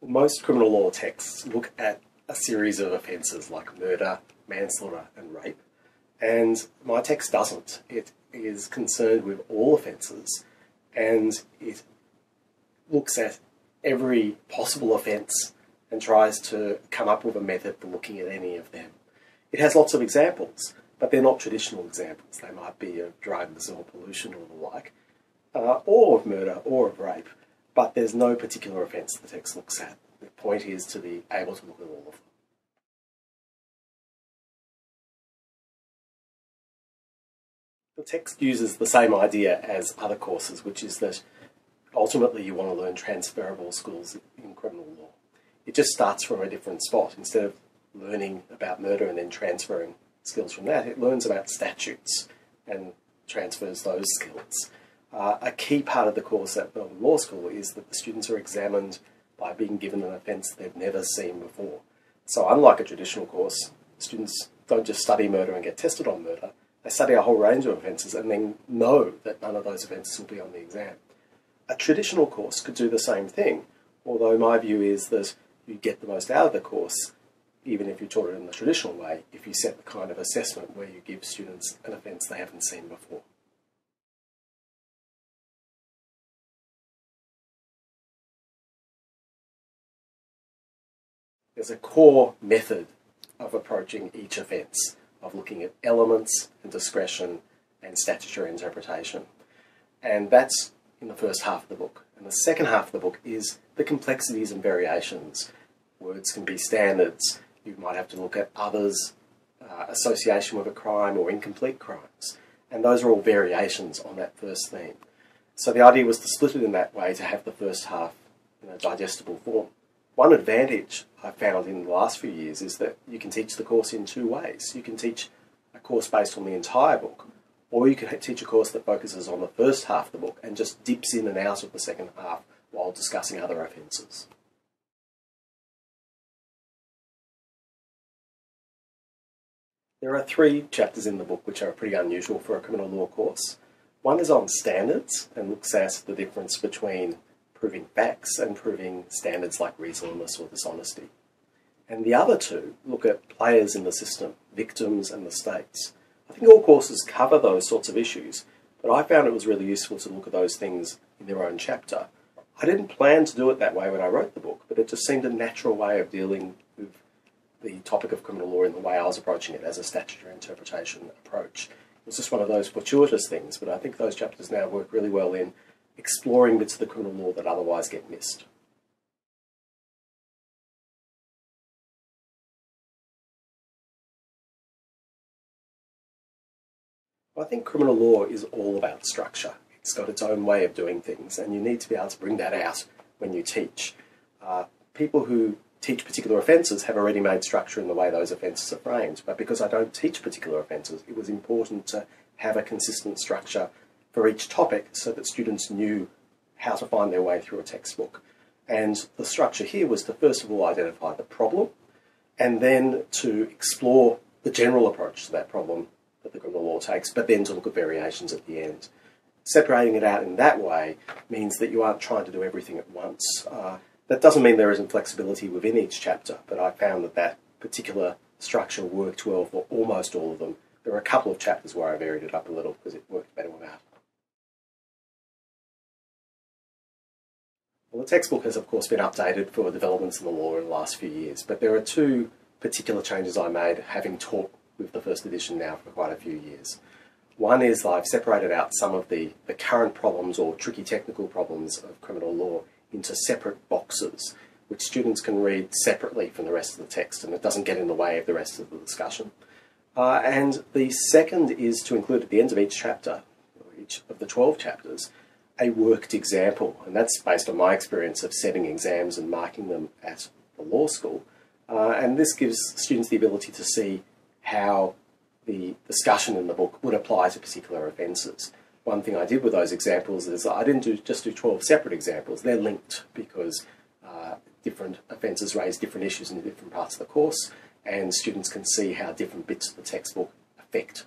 Most criminal law texts look at a series of offences like murder, manslaughter, and rape, and my text doesn't. It is concerned with all offences and it looks at every possible offence and tries to come up with a method for looking at any of them. It has lots of examples, but they're not traditional examples. They might be of drugs or pollution or the like, uh, or of murder or of rape, but there's no particular offence the text looks at. The point is to be able to look at all of them. The text uses the same idea as other courses, which is that ultimately you want to learn transferable skills in criminal law. It just starts from a different spot. Instead of learning about murder and then transferring skills from that, it learns about statutes and transfers those skills. Uh, a key part of the course at Melbourne Law School is that the students are examined by being given an offence they've never seen before. So unlike a traditional course, students don't just study murder and get tested on murder, they study a whole range of offences and then know that none of those offences will be on the exam. A traditional course could do the same thing, although my view is that you get the most out of the course, even if you taught it in the traditional way, if you set the kind of assessment where you give students an offence they haven't seen before. There's a core method of approaching each offence of looking at elements and discretion and statutory interpretation. And that's in the first half of the book. And the second half of the book is the complexities and variations. Words can be standards. You might have to look at others, uh, association with a crime or incomplete crimes. And those are all variations on that first theme. So the idea was to split it in that way to have the first half in a digestible form. One advantage I've found in the last few years is that you can teach the course in two ways. You can teach a course based on the entire book, or you can teach a course that focuses on the first half of the book and just dips in and out of the second half while discussing other offences. There are three chapters in the book which are pretty unusual for a criminal law course. One is on standards and looks at the difference between proving facts and proving standards like reasonableness or dishonesty. And the other two look at players in the system, victims and the states. I think all courses cover those sorts of issues, but I found it was really useful to look at those things in their own chapter. I didn't plan to do it that way when I wrote the book, but it just seemed a natural way of dealing with the topic of criminal law in the way I was approaching it as a statutory interpretation approach. It was just one of those fortuitous things, but I think those chapters now work really well in exploring bits of the criminal law that otherwise get missed. I think criminal law is all about structure. It's got its own way of doing things, and you need to be able to bring that out when you teach. Uh, people who teach particular offences have already made structure in the way those offences are framed, but because I don't teach particular offences, it was important to have a consistent structure for each topic so that students knew how to find their way through a textbook. And the structure here was to first of all identify the problem and then to explore the general approach to that problem that the criminal law takes, but then to look at variations at the end. Separating it out in that way means that you aren't trying to do everything at once. Uh, that doesn't mean there isn't flexibility within each chapter, but I found that that particular structure worked well for almost all of them. There are a couple of chapters where I varied it up a little because it worked better without. Well, the textbook has, of course, been updated for developments in the law in the last few years, but there are two particular changes I made having taught with the first edition now for quite a few years. One is that I've separated out some of the, the current problems or tricky technical problems of criminal law into separate boxes, which students can read separately from the rest of the text and it doesn't get in the way of the rest of the discussion. Uh, and the second is to include at the end of each chapter, each of the 12 chapters, a worked example, and that's based on my experience of setting exams and marking them at the law school. Uh, and this gives students the ability to see how the discussion in the book would apply to particular offences. One thing I did with those examples is I didn't do, just do 12 separate examples, they're linked because uh, different offences raise different issues in different parts of the course, and students can see how different bits of the textbook affect